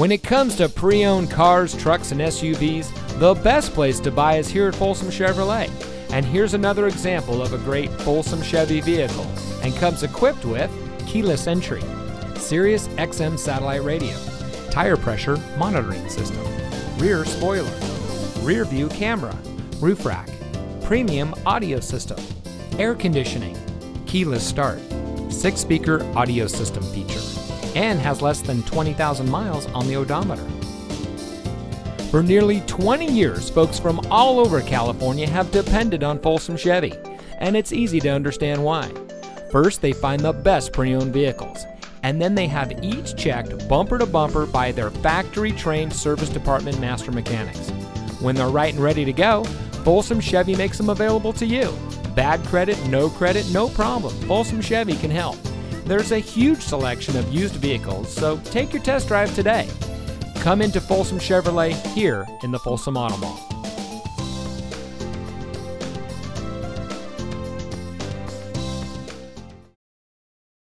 When it comes to pre owned cars, trucks, and SUVs, the best place to buy is here at Folsom Chevrolet. And here's another example of a great Folsom Chevy vehicle and comes equipped with keyless entry, Sirius XM satellite radio, tire pressure monitoring system, rear spoiler, rear view camera, roof rack, premium audio system, air conditioning, keyless start, six speaker audio system feature, and has less than 20,000 miles on the odometer. For nearly 20 years, folks from all over California have depended on Folsom Chevy, and it's easy to understand why. First, they find the best pre owned vehicles, and then they have each checked bumper to bumper by their factory trained service department master mechanics. When they're right and ready to go, Folsom Chevy makes them available to you. Bad credit, no credit, no problem. Folsom Chevy can help. There's a huge selection of used vehicles, so take your test drive today. Come into Folsom Chevrolet here in the Folsom Auto Mall.